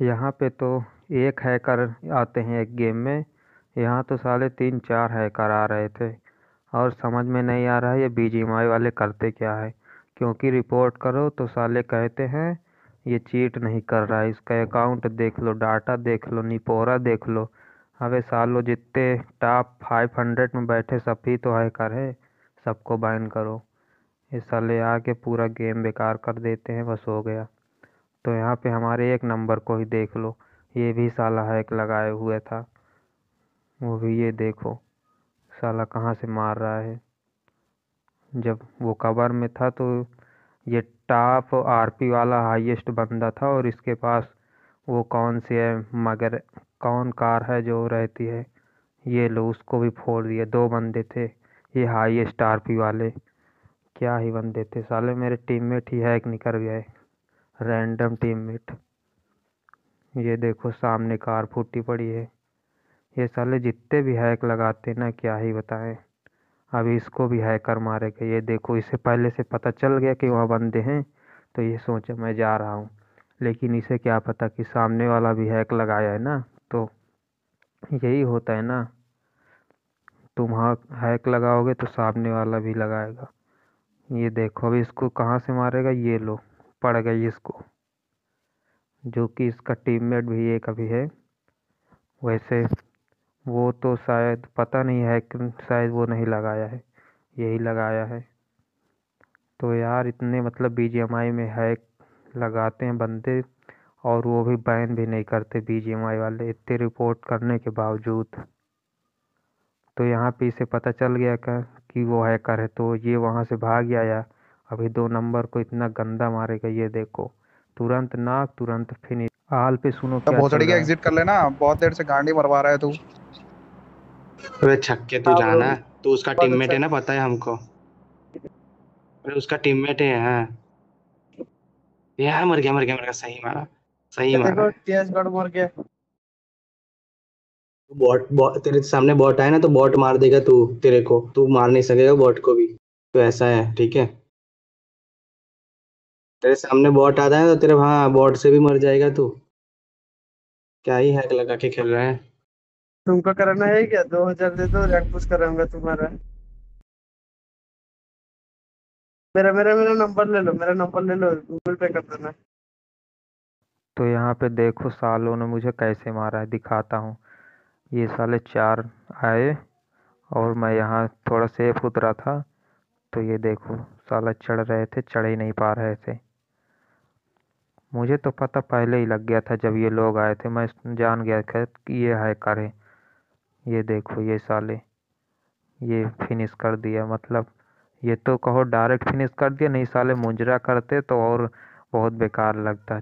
यहाँ पे तो एक हैकर आते हैं एक गेम में। यहाँ तो साले तीन चार हैकर आ रहे थे। और समझ में नहीं आ रहा है ये बीजीएमआई वाले करते क्या है। क्योंकि रिपोर्ट करो तो साले कहते हैं, ये चीट नहीं कर रहा है। इसका अकाउंट देख लो डाटा देख लो, निपोरा देख लो। अबे सालों जितने टॉप फाइव हंड्रेड में बैठे सभी तो हैकर है। सबको बैन करो। ये साले आके पूरा गेम बेकार कर देते हैं, बस हो गया। तो यहाँ पे हमारे एक नंबर को ही देख लो। ये भी साला हैक लगाए हुए था। वो भी ये देखो, साला कहाँ से मार रहा है। जब वो कवर में था तो ये टॉप आरपी वाला हाईएस्ट बंदा था और इसके पास वो कौन सी है, मगर कौन कार है जो रहती है, ये लो उसको भी फोड़ दिया। दो बंदे थे, ये हाईएस्ट आरपी वाले। क्या ही बंदे थे साले, मेरे टीममेट ही हैक निकल गए। Random teammate. ये देखो, सामने कार फूटी पड़ी है। ये साले जितने भी हैक लगाते ना, क्या ही बताएँ। अभी इसको भी हैकर मारेगा ये देखो, इसे पहले से पता चल गया कि वहाँ बंदे हैं तो ये सोचा मैं जा रहा हूँ। लेकिन इसे क्या पता कि सामने वाला भी हैक लगाया है ना तो यही होता है ना। तुम हैक लगाओगे तो सामने वाला भी लगाएगा। ये देखो, अभी इसको कहाँ से मारेगा? ये लो। पड़ गई इसको। जो कि इसका टीममेट भी एक अभी है। वैसे वो तो शायद पता नहीं है कि शायद वो नहीं लगाया है। यही लगाया है। तो यार इतने मतलब बीजीएमआई में हैक लगाते हैं बंदे और वो भी बैन भी नहीं करते बीजीएमआई वाले इतने रिपोर्ट करने के बावजूद। तो यहाँ पे इसे पता चल गया का कि वो हैकर है तो ये वहाँ से भाग आया। अभी दो नंबर को इतना गंदा मारेगा ये देखो। तुरंत नाक तुरंत फिनिश हाल पे सुनो क्या बहुत का एग्जिट कर लेना। बहुत देर से गांडी मरवा रहा है तू। अबे छक्के तू जाना। तू उसका टीममेट है ना पता है हमको। अरे उसका टीममेट है हाँ। यार मर गया मर गया मर गया। सही मारा। सही मारा। टीएस गढ़ मर गया। बॉट बॉट तेरे सामने बॉट आए ना तो बॉट मार देगा तू तेरे को। तू मार नहीं सकेगा बॉट को भी। तो ऐसा है ठीक है? तेरे सामने बॉट आता है तो तेरे हाँ बॉट से भी मर जाएगा तू। क्या ही हैक लगा के खेल रहा है? तुमको कराना है क्या? दो हज़ार दे दो रैंक पुश कराऊँगा तुम्हारा। मेरा मेरा मेरा नंबर ले लो मेरा नंबर ले लो गूगल पे कर देना। तो यहाँ पे देखो सालों ने मुझे कैसे मारा है दिखाता हूँ। ये साले चार आए और मैं यहाँ थोड़ा सेफ़ उतरा था। तो ये देखो साला चढ़ रहे थे चढ़ ही नहीं पा रहे थे। मुझे तो पता पहले ही लग गया था जब ये लोग आए थे, मैं जान गया था कि ये है ये देखो, ये साले, ये फिनिश कर दिया मतलब ये तो कहो डायरेक्ट फिनिश कर दिया, नहीं साले मुजरा करते तो और बहुत बेकार लगता।